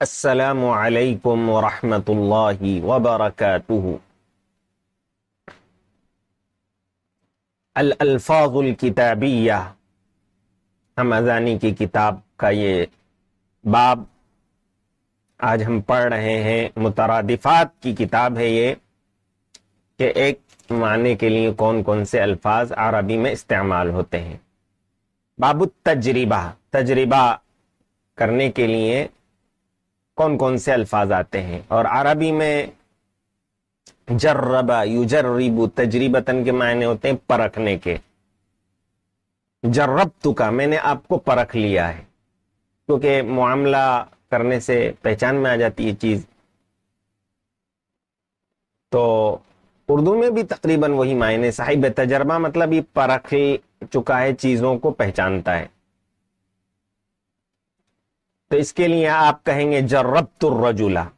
अलैकुम वरहमतुल्लाहि वबरकातुहु अल अल्फाजुल किताबिया हमजानी की किताब का ये बाब आज हम पढ़ रहे हैं मुतरदिफात की किताब है ये कि एक माने के लिए कौन कौन से अल्फाज अरबी में इस्तेमाल होते हैं बाबू तजरिबा तजरिबा करने के लिए कौन कौन से अल्फाज आते हैं? और अरबी में जर्रबा, युजर्रिबु, तजरीबतन के मायने होते हैं परखने के। जर्रबतु का, मैंने आपको परख लिया है। क्योंकि मामला करने से पहचान में आ जाती है चीज़। तो उर्दू में भी तकरीबन वही मायने साहिब तजर्बा मतलब ये परख चुका है, चीज़ों को पहचानता है। तो इसके लिए आप कहेंगे जर्रब जर्रबतुर्रजुला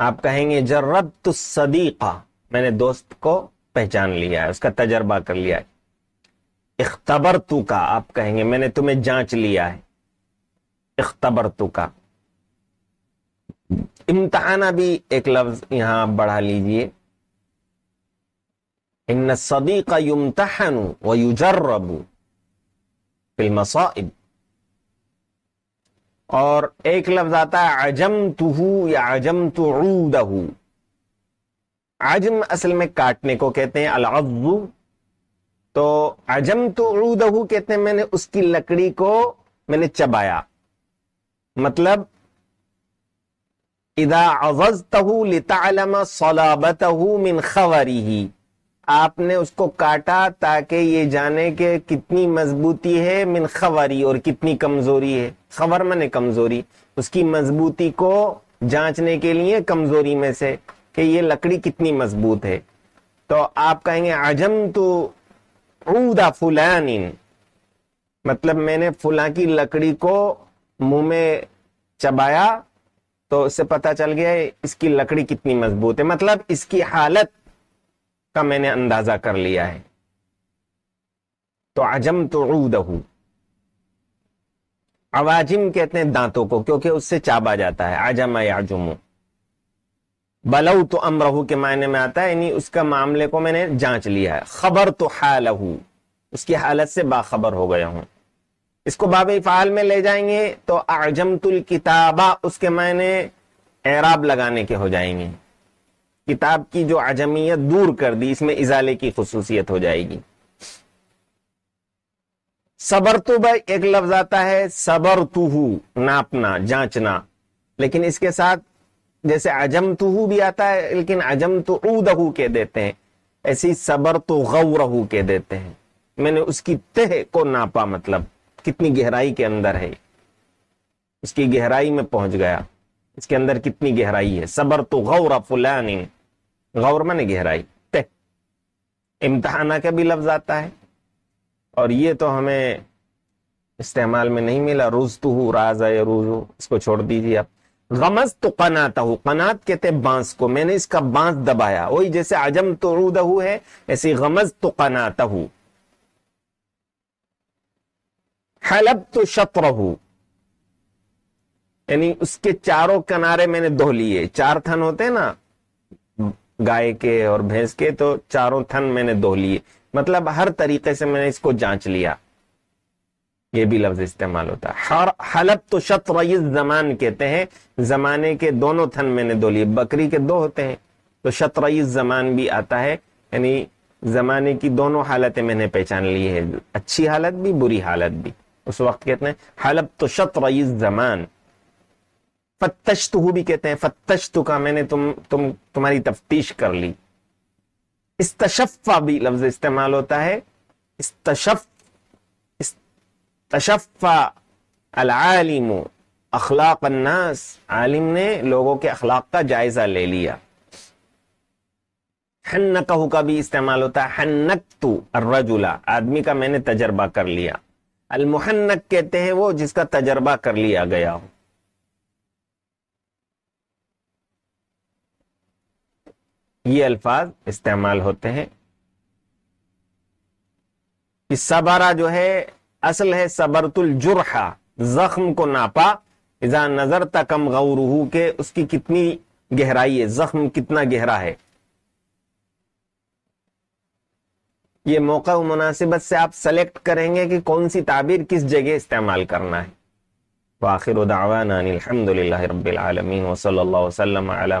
आप कहेंगे, जर्रबतु सदीका। मैंने दोस्त को पहचान लिया है, उसका तजर्बा कर लिया है। इख्तबर तू का आप कहेंगे, मैंने तुम्हें जाँच लिया है। इख्तबर तू का। इम्तहाना भी एक लफ्ज यहाँ आप बढ़ा लीजिए। इन सदीका युमतहनु व युजर्रबु फिल मसाइब। और एक लफ्ज आता है अजम तुहू या अजम तुदहू आज़म असल में काटने को कहते हैं अलअू तो अजम तुदहू कहते हैं, मैंने उसकी लकड़ी को मैंने चबाया मतलब इदा अवजतहू लितालम सलाबतहू मिन खवरी आपने उसको काटा ताकि ये जाने के कितनी मजबूती है मिन खवरी और कितनी कमज़ोरी है। खबर मने कमज़ोरी। उसकी मजबूती को जांचने के लिए कमज़ोरी में से कि ये लकड़ी कितनी मज़बूत है। तो आप कहेंगे, अजम तो ऊदा फुलानिन। मतलब मैंने फुला की लकड़ी को मुँह में चबाया तो उससे पता चल गया इसकी लकड़ी कितनी मज़बूत है। मतलब इसकी हालत का मैंने अंदाज़ा कर लिया है। तो अजम तो ऊदहू। अवाजिम कहते हैं दांतों को, क्योंकि उससे चाबा जाता है। आज़म याजुमु। बलऊ तो अमरहू के मायने में आता है, यानी उसका मामले को मैंने जाँच लिया है। खबर तो हालहू। उसकी हालत से बाखबर हो गया हूँ। इसको बाब फाल में ले जाएँगे तो आजमतुल किताबा, उसके मायने एराब लगाने के हो जाएँगे। किताब की जो अजमियत दूर कर दी, इसमें इजाले की खसूसियत हो जाएगी। सबर तो भाई, एक लफ्ज आता है, सबर तुहू, नापना, जांचना। लेकिन इसके साथ जैसे अजम तुहू भी आता है, लेकिन अजम तो ऊदहू के देते हैं। ऐसी सबर तो गौरहू के देते हैं। मैंने उसकी तह को नापा मतलब कितनी गहराई के अंदर है। उसकी गहराई में पहुँच गया। इसके अंदर कितनी गहराई है? सबर तो गौर फुलानी गौर माने गहराई। तह इम्तहाना का भी लफ्ज आता है। और ये तो हमें इस्तेमाल में नहीं मिला। रोज तो राज है रोज इसको छोड़ दीजिए आप। गमज तो कनाता हूँ कनात कहते बाँस को। मैंने इसका बाँस दबाया। वही जैसे आज़म तो रूदहू है, ऐसे गमज तो कनाता हूँ हलब तो शत्रहू। यानी उसके चारों किनारे मैंने धो लिए। चार थन होते ना, गाय के और भैंस के तो चारों थन मैंने धो लिए। मतलब हर तरीके से मैंने इसको जाँच लिया। ये भी लफ्ज इस्तेमाल होता है। हलब तो शत्र जमान कहते हैं। जमाने के दोनों थन मैंने धो लिए। बकरी के दो होते हैं तो शत्र जमान भी आता है। यानी जमाने की दोनों हालतें मैंने पहचान ली है। अच्छी हालत भी, बुरी हालत भी। उस वक्त कहते हैं हलब तो शत्र जमान। फतश्तु भी कहते हैं फतश फतश्तु का मैंने तुम तुम, तुम्हारी तफ्तीश कर ली। इस्तशफ़ा भी लफ्ज इस्तेमाल होता है। इस्तशफ इस्तशफ़ा अलालिम अखलाक अन्नास आलिम ने लोगों के अखलाक का जायजा ले लिया। हन्नकहू का भी इस्तेमाल होता है। हन्नक तू अर्रजुला, आदमी का मैंने तजर्बा कर लिया। अलमुहन्नक कहते हैं वो जिसका तजर्बा कर लिया गया हो। ये अल्फाज इस्तेमाल होते हैं। कि सबरा जो है, असल है सबरतुल जुरहा, जख्म को नापा। इजा नज़र तकम गौरूहू के, उसकी कितनी गहराई है, जख्म कितना गहरा है। ये मौका मुनासिबत से आप सेलेक्ट करेंगे कि कौन सी ताबीर किस जगह इस्तेमाल करना है। वाखिर दावाना अलहमदिल्ला रबालमीन वसल वसलम अला